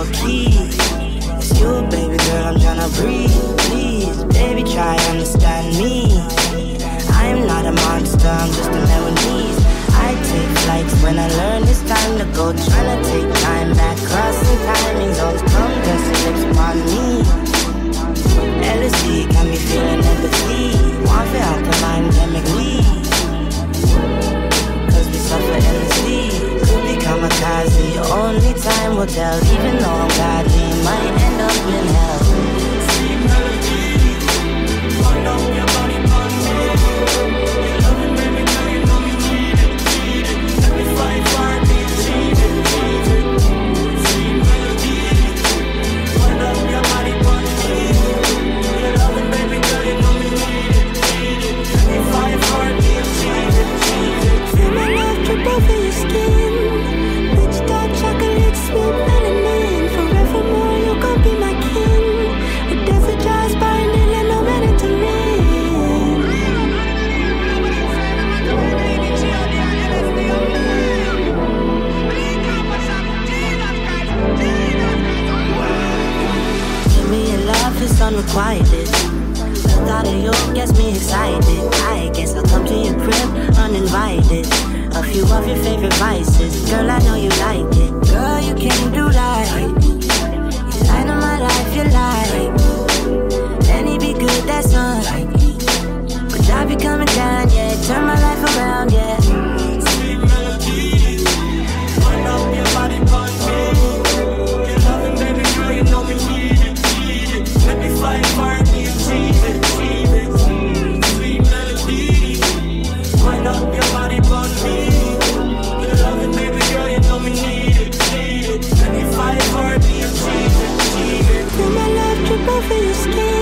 low key. It's you, baby girl, I'm tryna breathe. Please, baby, try understand me. I'm not a monster, I'm just a Lebanese. I take flights when I learn it's time to go. Tryna take will. Even though I'm godly, might love, it's unrequited. The thought of you gets me excited. I guess I'll come to your crib uninvited. A few of your favorite vices. Girl, I know you like it. Girl, you can't do that. You light of my life, you like. deeper your skin